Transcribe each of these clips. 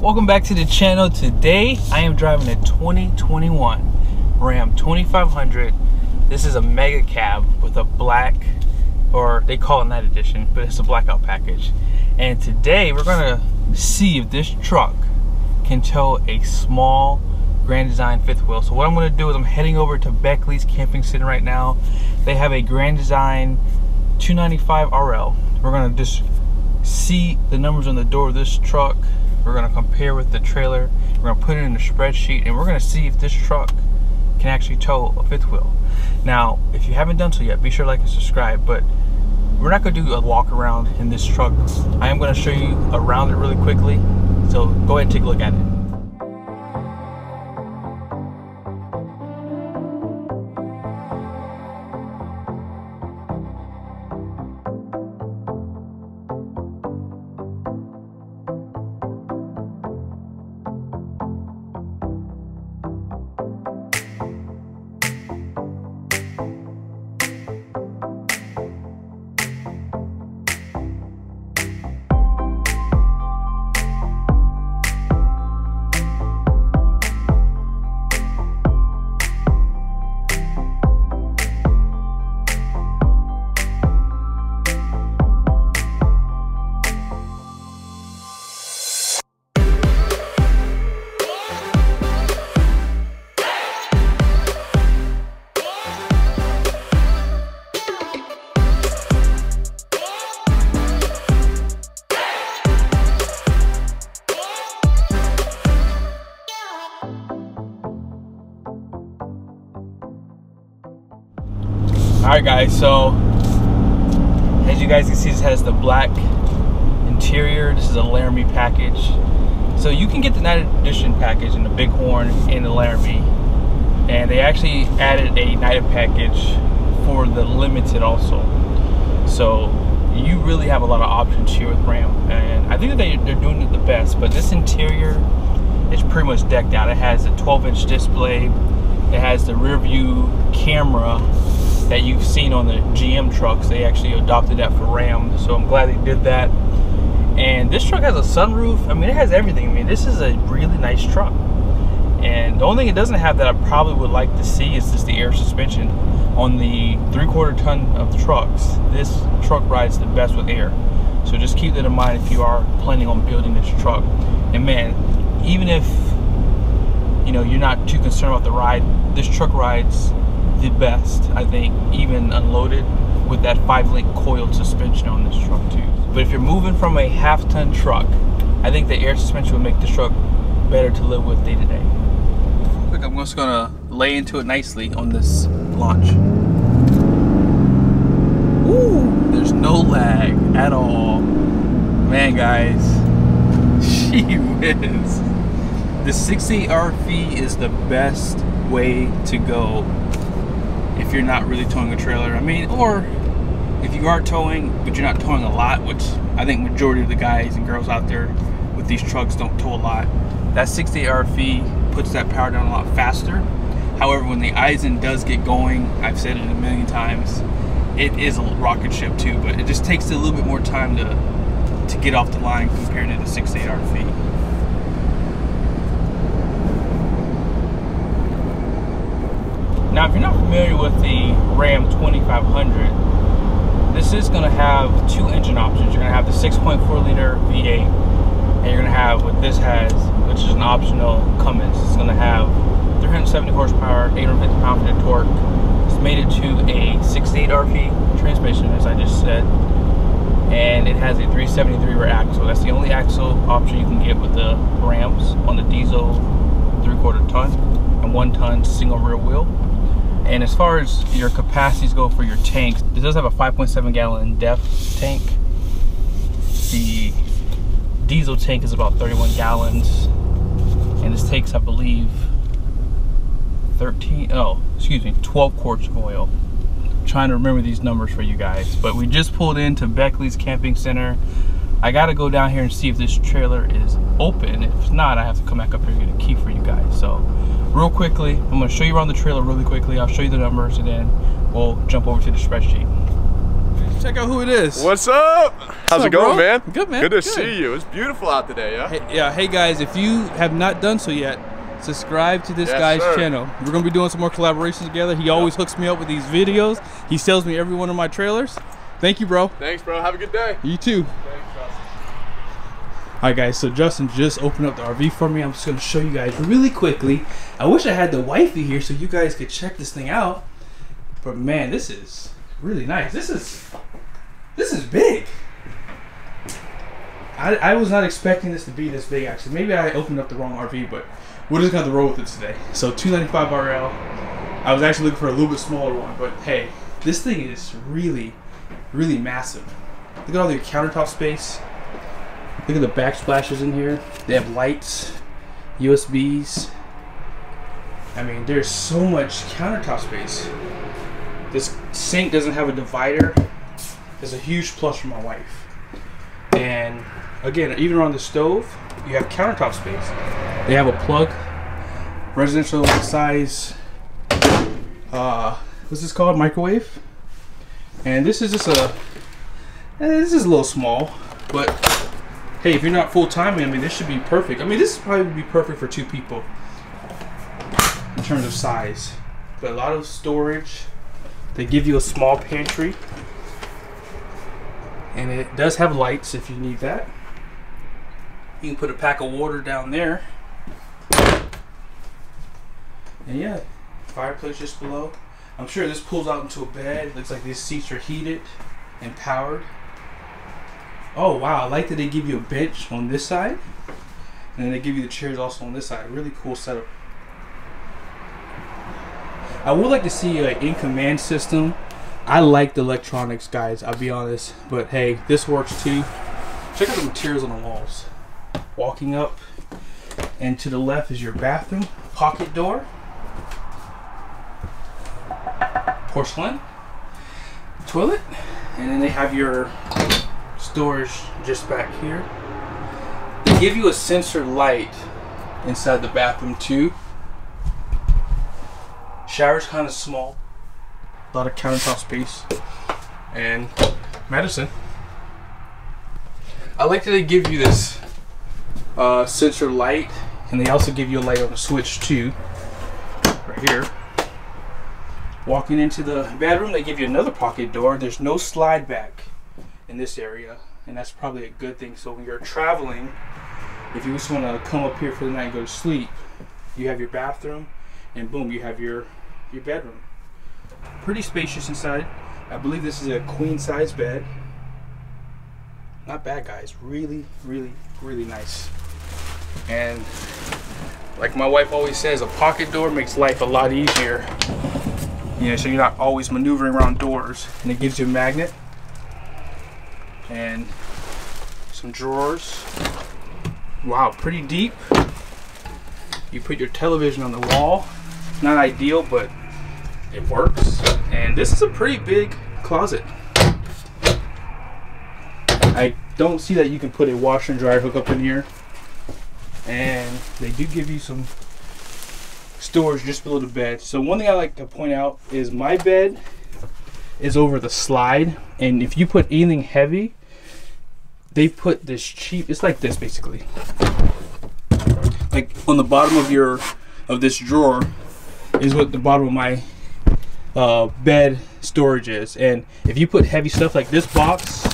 welcome back to the channel. Today i am driving a 2021 ram 2500 this is a mega cab with a black or they call it night edition but it's a blackout package. And today we're gonna see if this truck can tow a small grand design fifth wheel. So what i'm going to do is i'm heading over to beckley's camping center right now. They have a grand design 295 rl we're going to just see the numbers on the door of this truck we're gonna compare with the trailer. We're gonna put it in the spreadsheet and we're gonna see if this truck can actually tow a fifth wheel. Now, if you haven't done so yet, be sure to like and subscribe, but we're not gonna do a walk around in this truck. I am gonna show you around it really quickly. So go ahead and take a look at it. Guys so as you guys can see this has the black interior. This is a laramie package. So you can get the night edition package in the bighorn and the laramie. And they actually added a night package for the limited also. So you really have a lot of options here with ram. And i think that they, they're doing it the best but this interior is pretty much decked out. It has a 12 inch display. It has the rear view camera that you've seen on the GM trucks. They actually adopted that for Ram, so I'm glad they did that. And this truck has a sunroof. I mean, it has everything. I mean, this is a really nice truck. And the only thing it doesn't have that I probably would like to see is just the air suspension. On the three-quarter ton of trucks, this truck rides the best with air. So just keep that in mind if you are planning on building this truck. And man, even if you know you're not too concerned about the ride, this truck rides the best, I think, even unloaded with that five link coiled suspension on this truck too. But if you're moving from a half ton truck, I think the air suspension will make this truck better to live with day to day. I'm just gonna lay into it nicely on this launch. Ooh, there's no lag at all. Man, guys, she whiz. The 68RFE is the best way to go if you're not really towing a trailer. I mean, or if you are towing, but you're not towing a lot, which I think majority of the guys and girls out there with these trucks don't tow a lot. That 68RFE puts that power down a lot faster. However, when the Aisin does get going, I've said it a million times, it is a rocket ship too, but it just takes a little bit more time to to get off the line compared to the 68RFE. Now, if you're not familiar with the Ram 2500, this is going to have two engine options. You're going to have the 6.4 liter V8, and you're going to have what this has, which is an optional Cummins. It's going to have 370 horsepower, 850 pound-feet of torque. It's mated to a 68 RFE transmission, as I just said, and it has a 373 rear axle. That's the only axle option you can get with the Rams on the diesel three-quarter ton and one ton single rear wheel. And as far as your capacities go for your tanks, it does have a 5.7 gallon DEF tank. The diesel tank is about 31 gallons. And this takes, I believe, 13, oh, excuse me, 12 quarts of oil. I'm trying to remember these numbers for you guys. But we just pulled into Beckley's Camping Center. I gotta go down here and see if this trailer is open. If not, I have to come back up here and get a key for you guys. So real quickly. I'm going to show you around the trailer really quickly. I'll show you the numbers and then we'll jump over to the spreadsheet. Check out who it is. What's up? How's up, it going, bro? man? Good, man. Good to Good. see you. It's beautiful out today, yeah? Hey, yeah, hey guys, if you have not done so yet, subscribe to this Yes, guy's sir. channel. We're gonna be doing some more collaborations together. He always hooks me up with these videos. He sells me every one of my trailers. Thank you, bro. Thanks, bro. Have a good day. You too. Thanks, Justin. All right, guys. So Justin just opened up the RV for me. I'm just gonna show you guys really quickly. I wish I had the wifey here so you guys could check this thing out. But man, this is really nice. This is this is big. I, I was not expecting this to be this big. Actually, maybe I opened up the wrong RV, but we're just gonna roll with it today. So 295 RL. I was actually looking for a little bit smaller one, but hey, this thing is really, really massive. Look at all the countertop space. Look at the backsplashes in here. They have lights, USBs. I mean, there's so much countertop space. This sink doesn't have a divider. It's a huge plus for my wife. And again, even on the stove, you have countertop space. They have a plug, residential size. Uh, what's this called? Microwave. And this is just a. eh, This is a little small, but hey, if you're not full time, I mean, this should be perfect. I mean, this probably would be perfect for two people in terms of size. But a lot of storage. They give you a small pantry, and it does have lights if you need that. You can put a pack of water down there. And yeah, fireplace just below. I'm sure this pulls out into a bed. Looks like these seats are heated and powered. Oh wow, I like that they give you a bench on this side. And then they give you the chairs also on this side. Really cool setup. I would like to see an in command system. I like the electronics, guys. I'll be honest, but hey, this works too. Check out the materials on the walls. Walking up, and to the left is your bathroom pocket door. Porcelain toilet, and then they have your storage just back here. They give you a sensor light inside the bathroom too. Shower's kind of small. A lot of countertop space. And medicine. I like that they give you this uh, sensor light, and they also give you a light on the switch too. Right here. Walking into the bedroom, they give you another pocket door. There's no slide back in this area, and that's probably a good thing. So when you're traveling, if you just want to come up here for the night and go to sleep, you have your bathroom, and boom, you have your your bedroom. Pretty spacious inside. I believe this is a queen size bed. Not bad, guys. Really, really, really nice. And like my wife always says, a pocket door makes life a lot easier. You know, so you're not always maneuvering around doors. And it gives you a magnet and some drawers. Wow, pretty deep. You put your television on the wall. Not ideal, but it works. And this is a pretty big closet. I don't see that you can put a washer and dryer hook up in here. And they do give you some storage just below the bed. So one thing I like to point out is my bed is over the slide. And if you put anything heavy, they put this cheap, it's like this basically. Like on the bottom of your, of this drawer is what the bottom of my uh, bed storage is. And if you put heavy stuff like this box,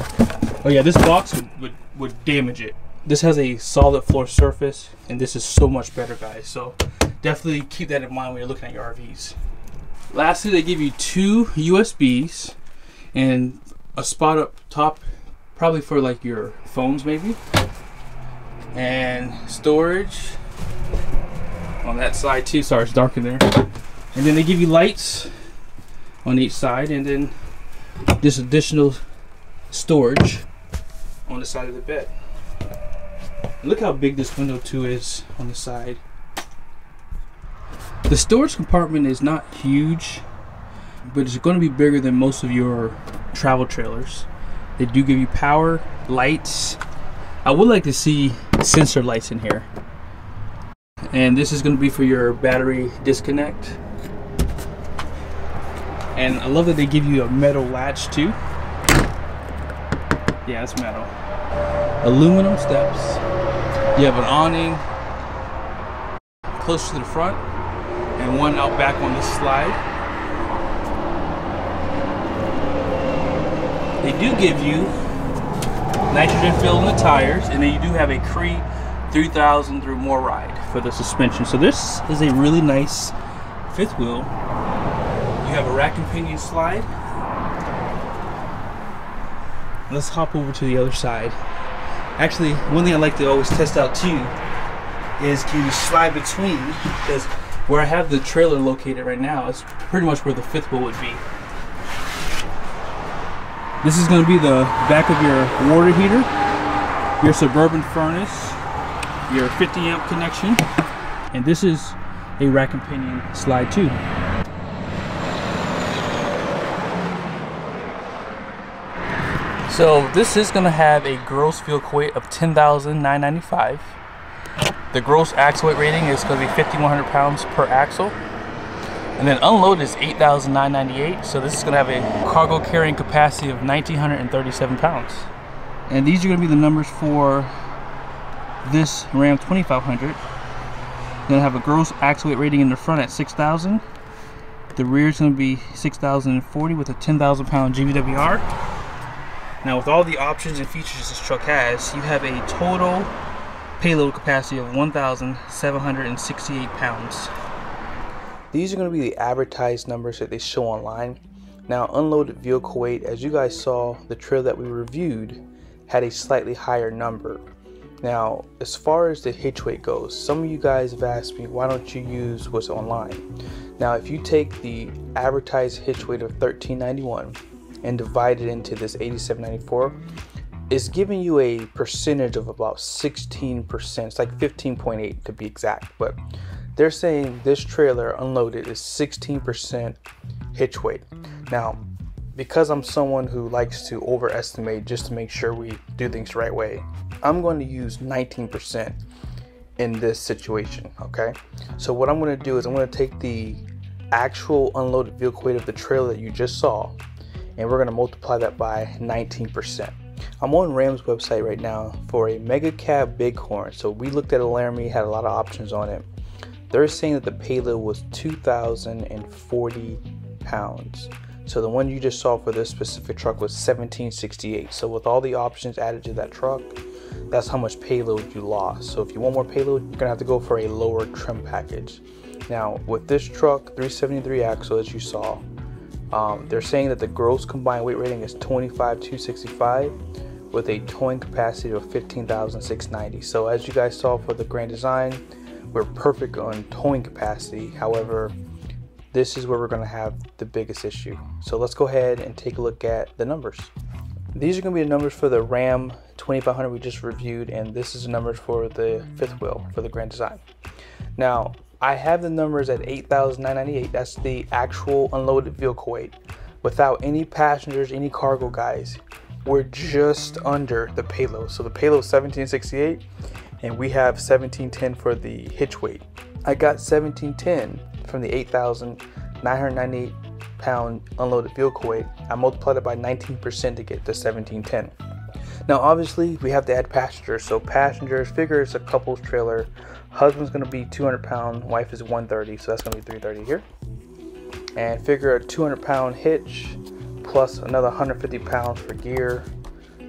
oh yeah, this box would, would, would damage it. This has a solid floor surface, and this is so much better, guys. So definitely keep that in mind when you're looking at your RVs. Lastly, they give you two USBs and a spot up top, probably for like your phones, maybe, and storage on that side too. Sorry, it's dark in there. And then they give you lights on each side, and then this additional storage on the side of the bed. Look how big this window too is on the side. The storage compartment is not huge, but it's going to be bigger than most of your travel trailers. They do give you power, lights. I would like to see sensor lights in here. And this is going to be for your battery disconnect. And I love that they give you a metal latch too. Yeah, it's metal. Aluminum steps. You have an awning close to the front and one out back on this slide. They do give you nitrogen fill in the tires and then you do have a CRE 3000 through MORryde for the suspension. So this is a really nice fifth wheel. You have a rack and pinion slide let's hop over to the other side. Actually, one thing I like to always test out too is can you slide between because where I have the trailer located right now is pretty much where the fifth wheel would be. This is going to be the back of your water heater, your suburban furnace, your 50 amp connection, and this is a rack and pinion slide too. So this is gonna have a gross fuel weight of 10,995. The gross axle weight rating is gonna be 5,100 pounds per axle. And then unloaded is 8,998. So this is gonna have a cargo carrying capacity of 1,937 pounds. And these are gonna be the numbers for this Ram 2500. Gonna have a gross axle weight rating in the front at 6,000. The rear is gonna be 6,040 with a 10,000 pound GVWR. Now with all the options and features this truck has, you have a total payload capacity of 1,768 pounds. These are going to be the advertised numbers that they show online. Now unloaded vehicle weight, as you guys saw, the trail that we reviewed had a slightly higher number. Now, as far as the hitch weight goes, some of you guys have asked me, why don't you use what's online? Now, if you take the advertised hitch weight of 1391 and divide it into this 8794 it's giving you a percentage of about 16%. It's like 15.8 to be exact, but they're saying this trailer unloaded is 16% hitch weight. Now, because I'm someone who likes to overestimate just to make sure we do things right way, I'm going to use 19% in this situation, okay? So what I'm going to do is I'm going to take the actual unloaded vehicle weight of the trailer that you just saw and we're going to multiply that by 19%. I'm on Ram's website right now for a mega cab bighorn. So we looked at a Laramie, had a lot of options on it. They're saying that the payload was 2,040 pounds. So the one you just saw for this specific truck was 1768. So with all the options added to that truck, that's how much payload you lost. So if you want more payload, you're gonna have to go for a lower trim package. Now with this truck, 373 axle as you saw, um, they're saying that the gross combined weight rating is 25,265 with a towing capacity of 15,690. So as you guys saw for the Grand Design, we're perfect on towing capacity. However, this is where we're going to have the biggest issue. So let's go ahead and take a look at the numbers. These are going to be the numbers for the Ram 2500 we just reviewed, and this is the numbers for the fifth wheel for the Grand Design. Now, I have the numbers at 8,998. That's the actual unloaded vehicle weight. Without any passengers, any cargo guys, we're just under the payload. So the payload is 1768 and we have 1710 for the hitch weight. I got 1710 from the 8,998 pound unloaded vehicle weight. I multiplied it by 19% to get the 1710. Now obviously we have to add passengers. So passengers, figure it's a couple's trailer Husband's gonna be 200 pound, wife is 130, so that's gonna be 330 here. And figure a 200 pound hitch plus another 150 pounds for gear.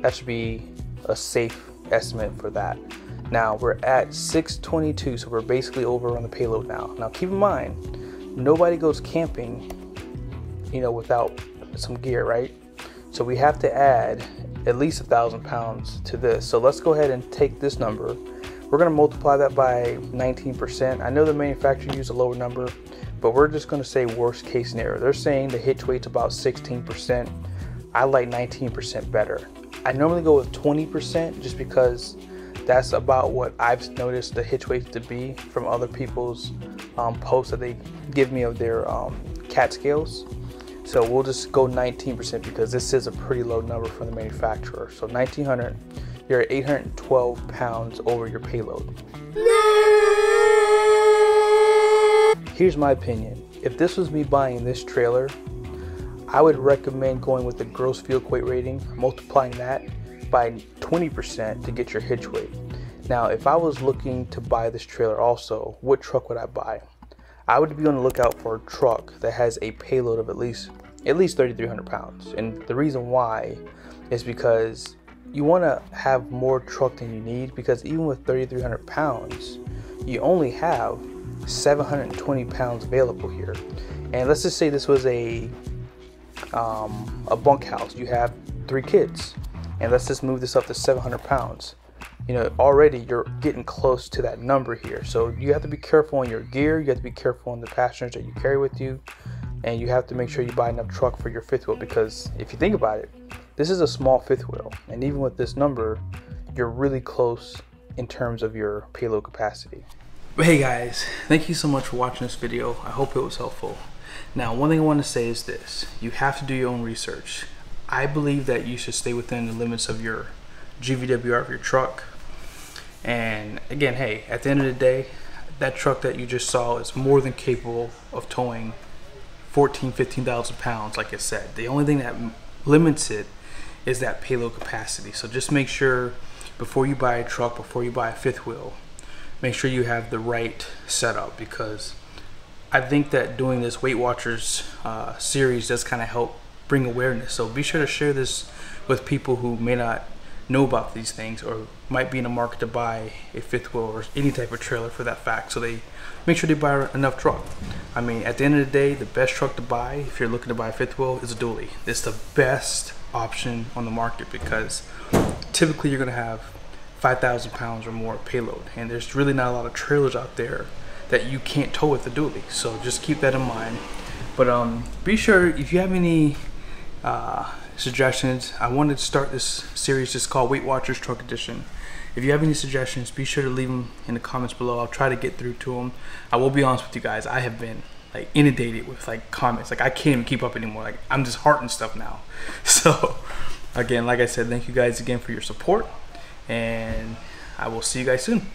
That should be a safe estimate for that. Now we're at 622, so we're basically over on the payload now. Now keep in mind, nobody goes camping, you know, without some gear, right? So we have to add at least a thousand pounds to this. So let's go ahead and take this number we're going to multiply that by 19%. I know the manufacturer used a lower number, but we're just going to say worst case scenario. They're saying the hitch weight's about 16%. I like 19% better. I normally go with 20% just because that's about what I've noticed the hitch weight to be from other people's um, posts that they give me of their um, cat scales. So we'll just go 19% because this is a pretty low number from the manufacturer. So 1900 you're at 812 pounds over your payload. Here's my opinion. If this was me buying this trailer, I would recommend going with the gross fuel weight rating, multiplying that by 20% to get your hitch weight. Now, if I was looking to buy this trailer also, what truck would I buy? I would be on the lookout for a truck that has a payload of at least at least 3,300 pounds. And the reason why is because you want to have more truck than you need because even with 3,300 pounds, you only have 720 pounds available here. And let's just say this was a um, a bunkhouse. You have three kids, and let's just move this up to 700 pounds you know, already you're getting close to that number here. So you have to be careful on your gear. You have to be careful on the passengers that you carry with you. And you have to make sure you buy enough truck for your fifth wheel because if you think about it, this is a small fifth wheel. And even with this number, you're really close in terms of your payload capacity. But hey guys, thank you so much for watching this video. I hope it was helpful. Now, one thing I want to say is this. You have to do your own research. I believe that you should stay within the limits of your GVWR of your truck, and again, hey, at the end of the day, that truck that you just saw is more than capable of towing 14, 15,000 pounds, like I said. The only thing that limits it is that payload capacity. So just make sure before you buy a truck, before you buy a fifth wheel, make sure you have the right setup because I think that doing this Weight Watchers uh, series does kind of help bring awareness. So be sure to share this with people who may not know about these things or might be in a market to buy a fifth wheel or any type of trailer for that fact. So they make sure they buy enough truck. I mean, at the end of the day, the best truck to buy if you're looking to buy a fifth wheel is a dually. It's the best option on the market because typically you're gonna have 5,000 pounds or more payload. And there's really not a lot of trailers out there that you can't tow with a dually. So just keep that in mind. But um, be sure if you have any uh, suggestions. I wanted to start this series just called Weight Watchers Truck Edition. If you have any suggestions, be sure to leave them in the comments below. I'll try to get through to them. I will be honest with you guys. I have been like inundated with like comments. Like I can't even keep up anymore. Like I'm just hearting stuff now. So again, like I said, thank you guys again for your support and I will see you guys soon.